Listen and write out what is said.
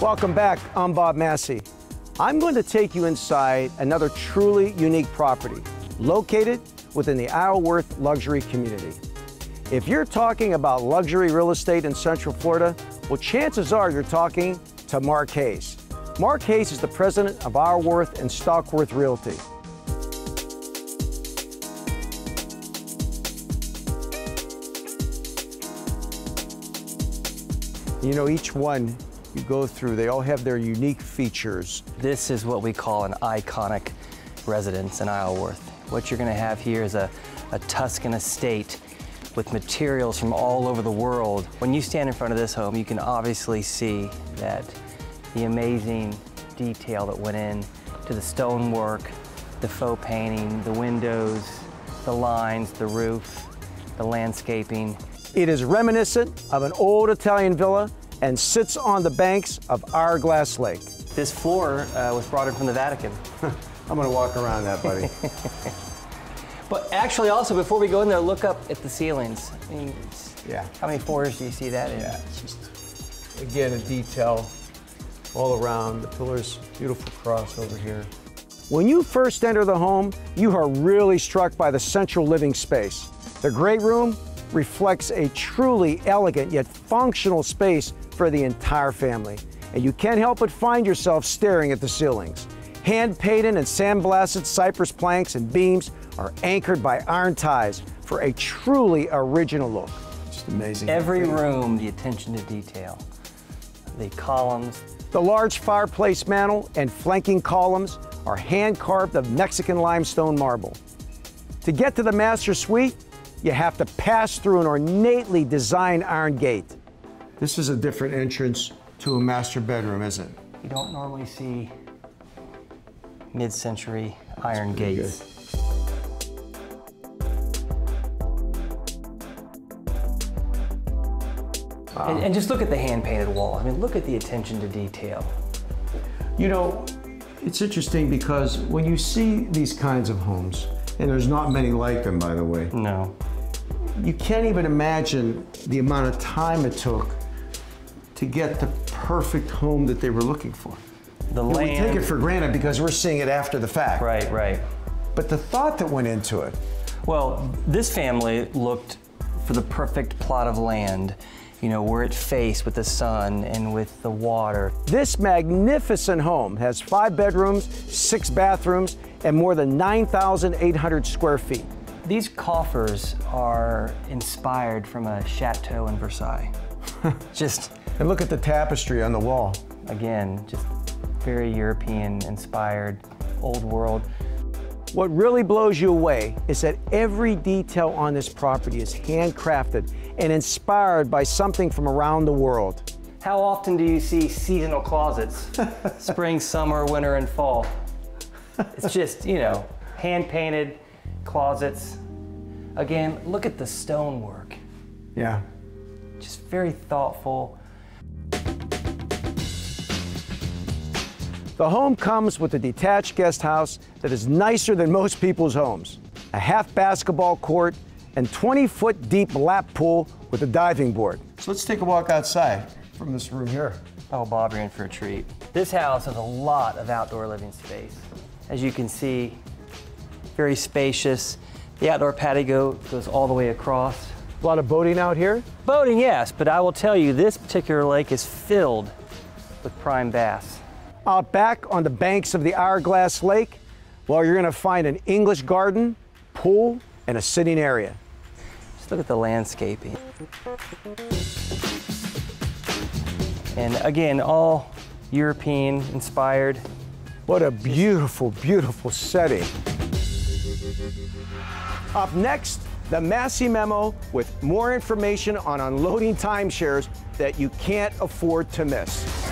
Welcome back. I'm Bob Massi. I'm going to take you inside another truly unique property located within the Isleworth luxury community. If you're talking about luxury real estate in Central Florida, well, chances are you're talking to Mark Hayes. Mark Hayes is the president of Isleworth and Stockworth Realty. You know, each one you go through, they all have their unique features. This is what we call an iconic residence in Isleworth. What you're going to have here is a, a Tuscan estate with materials from all over the world. When you stand in front of this home, you can obviously see that the amazing detail that went in to the stonework, the faux painting, the windows, the lines, the roof, the landscaping. It is reminiscent of an old Italian villa and sits on the banks of Hourglass Lake. This floor uh, was brought in from the Vatican. I'm gonna walk around that, buddy. but actually, also, before we go in there, look up at the ceilings. I mean, yeah. How many floors do you see that in? Yeah, it's just, again, a detail all around. The pillars, beautiful cross over here. When you first enter the home, you are really struck by the central living space. The great room reflects a truly elegant yet functional space for the entire family. And you can't help but find yourself staring at the ceilings. Hand painted and sandblasted cypress planks and beams are anchored by iron ties for a truly original look. Just amazing. Every room, the attention to detail. The columns. The large fireplace mantel and flanking columns are hand carved of Mexican limestone marble. To get to the master suite, you have to pass through an ornately designed iron gate. This is a different entrance to a master bedroom, isn't it? You don't normally see mid-century iron gates. Good. Wow. And, and, just look at the hand-painted wall. I mean, look at the attention to detail. You know, it's interesting because when you see these kinds of homes, and there's not many like them, by the way. No. You can't even imagine the amount of time it took to get the perfect home that they were looking for. The you know, land. We take it for granted because we're seeing it after the fact. Right, right. But the thought that went into it. Well, this family looked for the perfect plot of land you know, where it faced with the sun and with the water. This magnificent home has five bedrooms, six bathrooms, and more than 9,800 square feet. These coffers are inspired from a chateau in Versailles. just. And look at the tapestry on the wall. Again, just very European inspired, old world. What really blows you away is that every detail on this property is handcrafted and inspired by something from around the world. How often do you see seasonal closets? Spring, summer, winter, and fall. It's just, you know, hand painted closets. Again, look at the stonework. Yeah. Just very thoughtful. The home comes with a detached guest house that is nicer than most people's homes. A half basketball court and 20 foot deep lap pool with a diving board. So let's take a walk outside from this room here. Oh, Bob, you're in for a treat. This house has a lot of outdoor living space. As you can see, very spacious. The outdoor patio goes all the way across. A lot of boating out here? Boating, yes, but I will tell you, this particular lake is filled with prime bass. Out back on the banks of the Hourglass Lake, well, you're gonna find an English garden, pool, and a sitting area. Just look at the landscaping. And again, all European inspired. What a beautiful, beautiful setting. Up next, the Massi Memo with more information on unloading timeshares that you can't afford to miss.